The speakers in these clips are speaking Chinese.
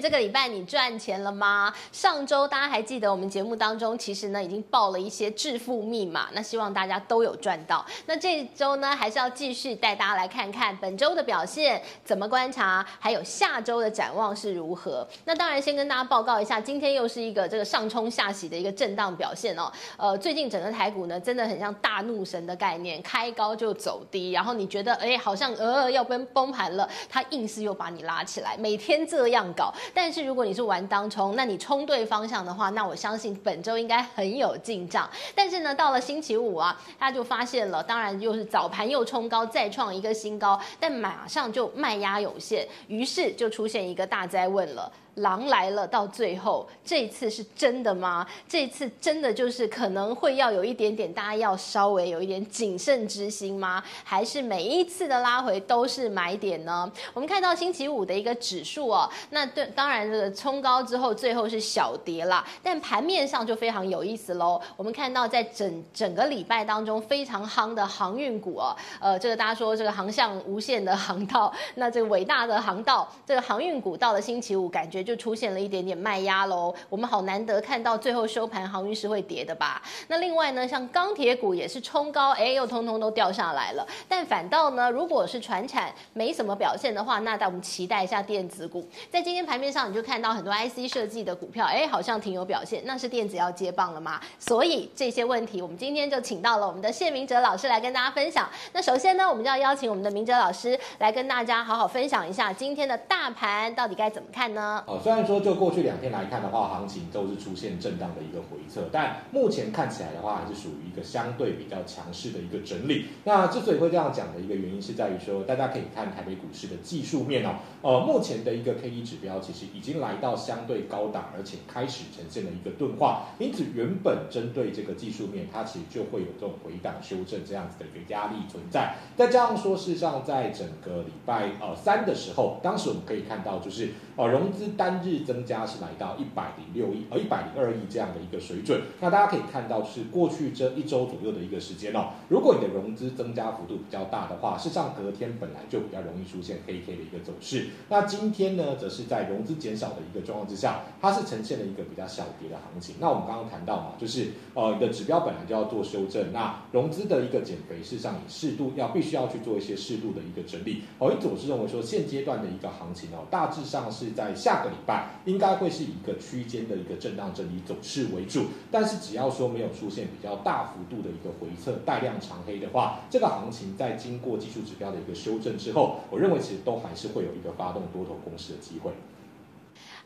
这个礼拜你赚钱了吗？上周大家还记得我们节目当中，其实呢已经报了一些致富密码，那希望大家都有赚到。那这周呢，还是要继续带大家来看看本周的表现怎么观察，还有下周的展望是如何。那当然，先跟大家报告一下，今天又是一个这个上冲下洗的一个震荡表现哦。呃，最近整个台股呢，真的很像大怒神的概念，开高就走低，然后你觉得哎，好像呃要崩崩盘了，它硬是又把你拉起来，每天这样搞。但是如果你是玩当冲，那你冲对方向的话，那我相信本周应该很有进账。但是呢，到了星期五啊，他就发现了，当然又是早盘又冲高，再创一个新高，但马上就卖压有限，于是就出现一个大灾问了。狼来了，到最后这一次是真的吗？这一次真的就是可能会要有一点点，大家要稍微有一点谨慎之心吗？还是每一次的拉回都是买点呢？我们看到星期五的一个指数哦，那对，当然这个冲高之后最后是小跌啦，但盘面上就非常有意思喽。我们看到在整整个礼拜当中非常夯的航运股哦，呃，这个大家说这个航向无限的航道，那这个伟大的航道，这个航运股到了星期五感觉。就出现了一点点卖压喽，我们好难得看到最后收盘航运是会跌的吧？那另外呢，像钢铁股也是冲高，哎，又通通都掉下来了。但反倒呢，如果是船产没什么表现的话，那带我们期待一下电子股。在今天盘面上，你就看到很多 IC 设计的股票，哎，好像挺有表现。那是电子要接棒了吗？所以这些问题，我们今天就请到了我们的谢明哲老师来跟大家分享。那首先呢，我们就要邀请我们的明哲老师来跟大家好好分享一下今天的大盘到底该怎么看呢？虽然说就过去两天来看的话，行情都是出现震荡的一个回撤，但目前看起来的话，还是属于一个相对比较强势的一个整理。那之所以会这样讲的一个原因，是在于说，大家可以看台北股市的技术面哦，呃，目前的一个 K D 指标其实已经来到相对高档，而且开始呈现了一个钝化，因此原本针对这个技术面，它其实就会有这种回档修正这样子的一个压力存在。再加上说，事实上在整个礼拜呃三的时候，当时我们可以看到就是。呃，融资单日增加是来到一百零六亿，呃一百零二亿这样的一个水准。那大家可以看到，是过去这一周左右的一个时间哦。如果你的融资增加幅度比较大的话，事实上隔天本来就比较容易出现黑 K 的一个走势。那今天呢，则是在融资减少的一个状况之下，它是呈现了一个比较小跌的行情。那我们刚刚谈到嘛，就是呃的指标本来就要做修正，那融资的一个减肥，事实上你适度要必须要去做一些适度的一个整理。哦，因此我是认为说现阶段的一个行情哦，大致上。是在下个礼拜应该会是一个区间的一个震荡整理走势为主，但是只要说没有出现比较大幅度的一个回撤带量长黑的话，这个行情在经过技术指标的一个修正之后，我认为其实都还是会有一个发动多头攻势的机会。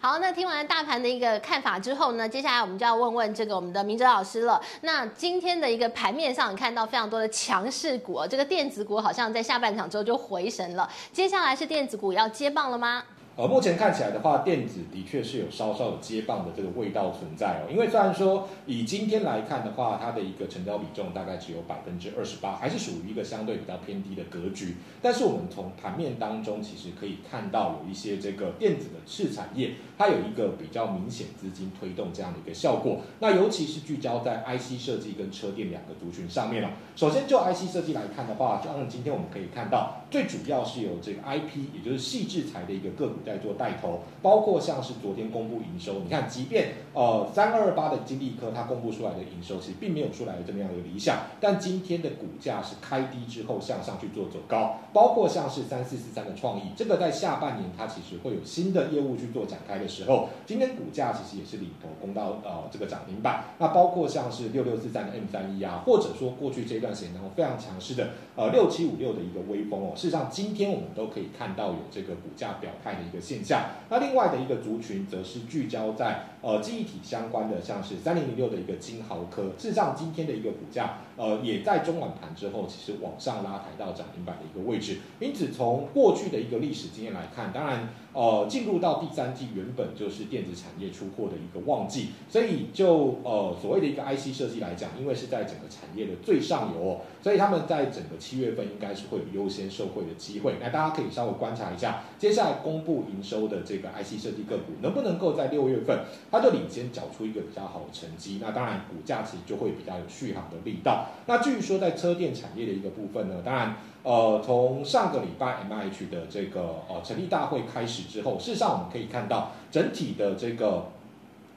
好，那听完大盘的一个看法之后呢，接下来我们就要问问这个我们的明哲老师了。那今天的一个盘面上，看到非常多的强势股，这个电子股好像在下半场之后就回神了。接下来是电子股要接棒了吗？呃，目前看起来的话，电子的确是有稍稍有接棒的这个味道存在哦。因为虽然说以今天来看的话，它的一个成交比重大概只有百分之二十八，还是属于一个相对比较偏低的格局。但是我们从盘面当中其实可以看到，有一些这个电子的次产业，它有一个比较明显资金推动这样的一个效果。那尤其是聚焦在 IC 设计跟车电两个族群上面了。首先就 IC 设计来看的话，像今天我们可以看到，最主要是有这个 IP，也就是细制材的一个个股。在做带头，包括像是昨天公布营收，你看，即便呃三二八的金利科它公布出来的营收其实并没有出来的这么样的理想，但今天的股价是开低之后向上去做走高，包括像是三四四三的创意，这个在下半年它其实会有新的业务去做展开的时候，今天股价其实也是领头攻到呃这个涨停板。那包括像是六六四三的 M 三一啊，或者说过去这段时间当中非常强势的呃六七五六的一个微风哦，事实上今天我们都可以看到有这个股价表态的一个。现象，那另外的一个族群则是聚焦在呃记忆体相关的，像是三零零六的一个金豪科，事实上今天的一个股价呃也在中晚盘之后，其实往上拉抬到涨停板的一个位置，因此从过去的一个历史经验来看，当然。呃，进入到第三季，原本就是电子产业出货的一个旺季，所以就呃所谓的一个 IC 设计来讲，因为是在整个产业的最上游，哦，所以他们在整个七月份应该是会有优先受惠的机会。那大家可以稍微观察一下，接下来公布营收的这个 IC 设计个股，能不能够在六月份它就领先缴出一个比较好的成绩。那当然股价其实就会比较有续航的力道。那至于说在车电产业的一个部分呢，当然呃从上个礼拜 M H 的这个呃成立大会开始之后，事实上我们可以看到整体的这个。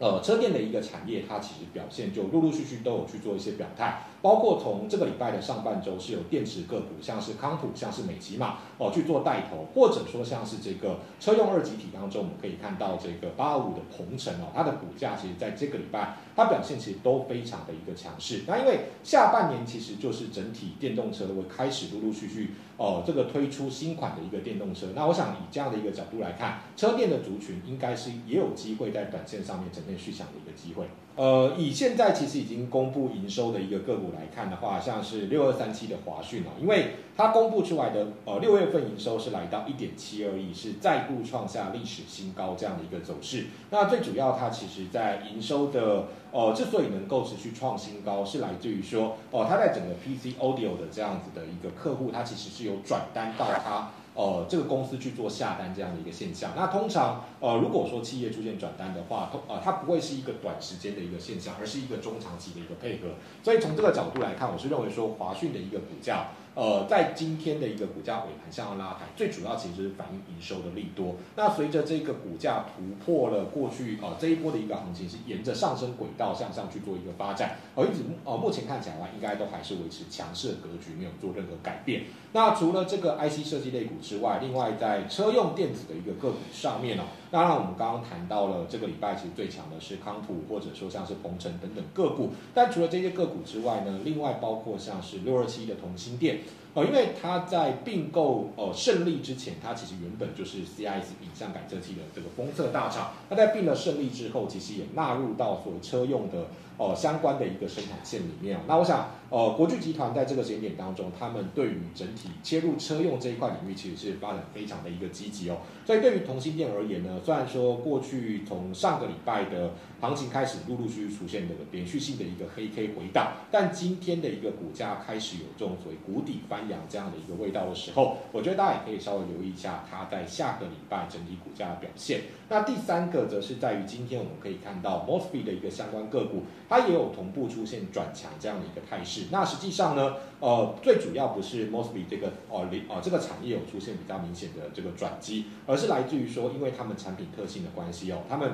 呃，车电的一个产业，它其实表现就陆陆续续都有去做一些表态，包括从这个礼拜的上半周是有电池个股，像是康普、像是美骑马哦去做带头，或者说像是这个车用二级体当中，我们可以看到这个八五的鹏程哦，它的股价其实在这个礼拜它表现其实都非常的一个强势。那因为下半年其实就是整体电动车会开始陆陆续续。哦，这个推出新款的一个电动车，那我想以这样的一个角度来看，车电的族群应该是也有机会在短线上面呈现续强的一个机会。呃，以现在其实已经公布营收的一个个股来看的话，像是六二三七的华讯哦，因为它公布出来的呃六月份营收是来到一点七二亿，是再度创下历史新高这样的一个走势。那最主要它其实在营收的呃之所以能够持续创新高，是来自于说哦，它在整个 PC Audio 的这样子的一个客户，它其实是有转单到它。呃，这个公司去做下单这样的一个现象，那通常呃，如果说企业出现转单的话，通呃，它不会是一个短时间的一个现象，而是一个中长期的一个配合。所以从这个角度来看，我是认为说华讯的一个股价。呃，在今天的一个股价尾盘向上拉抬，最主要其实是反映营收的利多。那随着这个股价突破了过去呃这一波的一个行情，是沿着上升轨道向上去做一个发展，而，一直呃目前看起来的话，应该都还是维持强势的格局，没有做任何改变。那除了这个 IC 设计类股之外，另外在车用电子的一个个股上面呢，当然我们刚刚谈到了这个礼拜其实最强的是康普，或者说像是鹏程等等个股。但除了这些个股之外呢，另外包括像是六二七的同心电。哦，因为它在并购呃胜利之前，它其实原本就是 CIS 影像感测器的这个封测大厂。那在并了胜利之后，其实也纳入到所车用的呃相关的一个生产线里面。那我想，呃，国巨集团在这个时间点当中，他们对于整体切入车用这一块领域，其实是发展非常的一个积极哦。所以对于同心电而言呢，虽然说过去从上个礼拜的行情开始，陆陆续续出现的连续性的一个黑 K 回档，但今天的一个股价开始有这种所谓谷底翻扬这样的一个味道的时候，我觉得大家也可以稍微留意一下它在下个礼拜整体股价的表现。那第三个则是在于今天我们可以看到 Mosby 的一个相关个股，它也有同步出现转强这样的一个态势。那实际上呢，呃，最主要不是 Mosby 这个哦零，哦这个产业有出现比较明显的这个转机，而是来自于说，因为他们产品特性的关系哦，他们。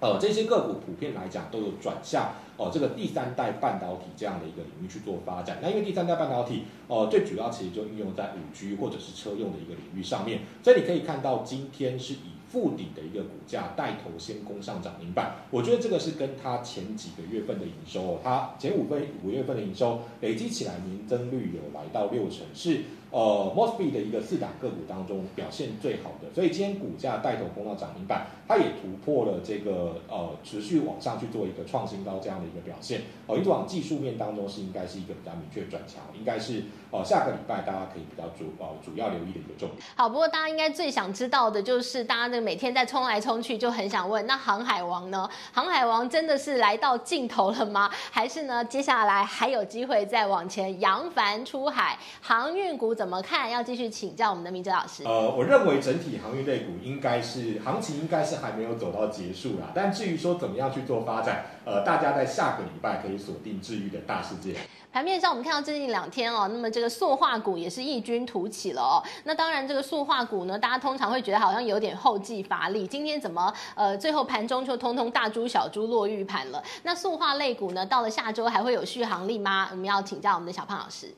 呃，这些个股普遍来讲都有转向哦，这个第三代半导体这样的一个领域去做发展。那因为第三代半导体，呃，最主要其实就应用在五 G 或者是车用的一个领域上面。所以你可以看到今天是以负顶的一个股价带头先攻上涨停板。我觉得这个是跟它前几个月份的营收哦，它前五分五月份的营收累积起来年增率有来到六成，是。呃，Mosby 的一个四档个股当中表现最好的，所以今天股价带头攻到涨停板，它也突破了这个呃持续往上去做一个创新高这样的一个表现。哦，以往技术面当中是应该是一个比较明确转强，应该是呃下个礼拜大家可以比较主呃主要留意的一个重点。好，不过大家应该最想知道的就是大家的每天在冲来冲去，就很想问，那航海王呢？航海王真的是来到尽头了吗？还是呢接下来还有机会再往前扬帆出海？航运股。怎么看？要继续请教我们的明哲老师。呃，我认为整体航运类股应该是行情应该是还没有走到结束啦。但至于说怎么样去做发展，呃，大家在下个礼拜可以锁定治愈的大世界。盘面上，我们看到最近两天哦，那么这个塑化股也是异军突起了哦。那当然，这个塑化股呢，大家通常会觉得好像有点后继乏力。今天怎么呃，最后盘中就通通大猪小猪落玉盘了？那塑化类股呢，到了下周还会有续航力吗？我们要请教我们的小胖老师。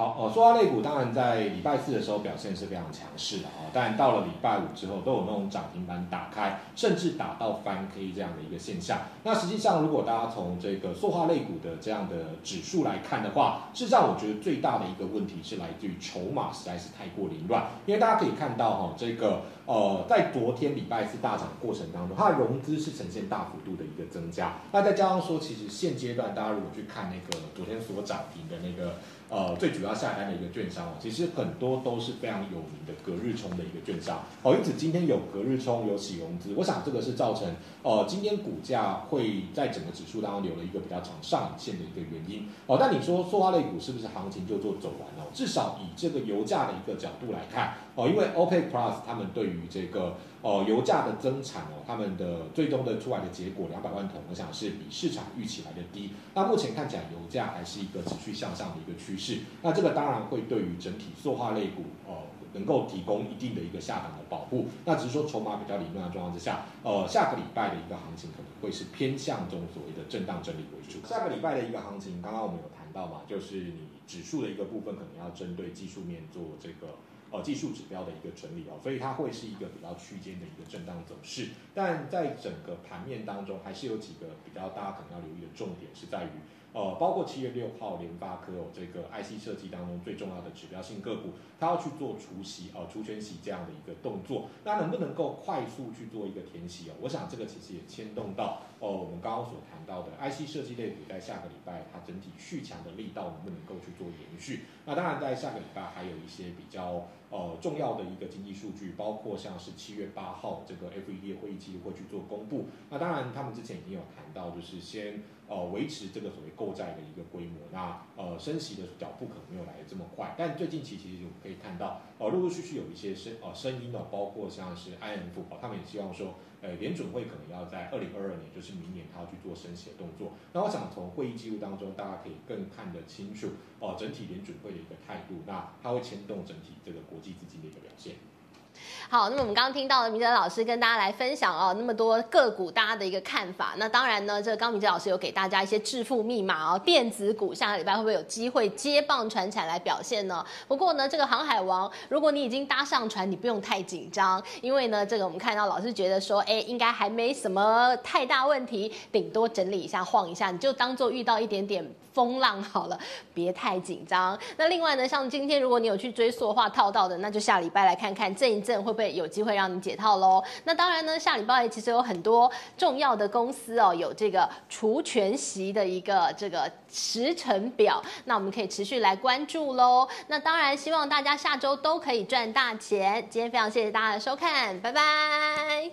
好哦，塑化类股当然在礼拜四的时候表现是非常强势的啊，但到了礼拜五之后都有那种涨停板打开，甚至打到翻 K 这样的一个现象。那实际上，如果大家从这个塑化类股的这样的指数来看的话，事实上我觉得最大的一个问题是来自于筹码实在是太过凌乱。因为大家可以看到哈，这个呃在昨天礼拜四大涨过程当中，它的融资是呈现大幅度的一个增加。那再加上说，其实现阶段大家如果去看那个昨天所涨停的那个。呃，最主要下单的一个券商哦，其实很多都是非常有名的隔日冲的一个券商哦，因此今天有隔日冲，有起融资，我想这个是造成呃今天股价会在整个指数当中留了一个比较长上影线的一个原因哦。但你说塑化类股是不是行情就做走完了？至少以这个油价的一个角度来看哦，因为 OPEC Plus 他们对于这个哦，油价的增产哦，他们的最终的出来的结果两百万桶，我想是比市场预期来的低。那目前看起来油价还是一个持续向上的一个趋势。那这个当然会对于整体塑化类股哦，能够提供一定的一个下档的保护。那只是说筹码比较凌乱的状况之下，呃，下个礼拜的一个行情可能会是偏向中所谓的震荡整理为主。下个礼拜的一个行情，刚刚我们有谈到嘛，就是你指数的一个部分可能要针对技术面做这个。呃，技术指标的一个整理哦，所以它会是一个比较区间的一个震荡走势，但在整个盘面当中，还是有几个比较大家可能要留意的重点，是在于。呃，包括七月六号联发科哦，这个 IC 设计当中最重要的指标性个股，它要去做除息呃除权息这样的一个动作，那能不能够快速去做一个填息哦？我想这个其实也牵动到哦，我们刚刚所谈到的 IC 设计类股在下个礼拜它整体续强的力道能不能够去做延续？那当然在下个礼拜还有一些比较呃重要的一个经济数据，包括像是七月八号这个 FED 会议记录会去做公布，那当然他们之前已经有谈到，就是先。呃，维持这个所谓购债的一个规模，那呃升息的脚步可能没有来的这么快，但最近期其实我们可以看到，呃陆陆续续有一些声呃声音呢，包括像是 IMF，他们也希望说，呃联准会可能要在二零二二年，就是明年，他要去做升息的动作。那我想从会议记录当中，大家可以更看得清楚，哦整体联准会的一个态度，那它会牵动整体这个国际资金的一个表现。好，那么我们刚刚听到了明哲老师跟大家来分享哦，那么多个股大家的一个看法。那当然呢，这个刚明哲老师有给大家一些致富密码哦，电子股下个礼拜会不会有机会接棒船产来表现呢？不过呢，这个航海王，如果你已经搭上船，你不用太紧张，因为呢，这个我们看到老师觉得说，哎，应该还没什么太大问题，顶多整理一下、晃一下，你就当做遇到一点点。风浪好了，别太紧张。那另外呢，像今天如果你有去追塑化套到的，那就下礼拜来看看震证会不会有机会让你解套喽。那当然呢，下礼拜其实有很多重要的公司哦，有这个除权息的一个这个时程表，那我们可以持续来关注喽。那当然希望大家下周都可以赚大钱。今天非常谢谢大家的收看，拜拜。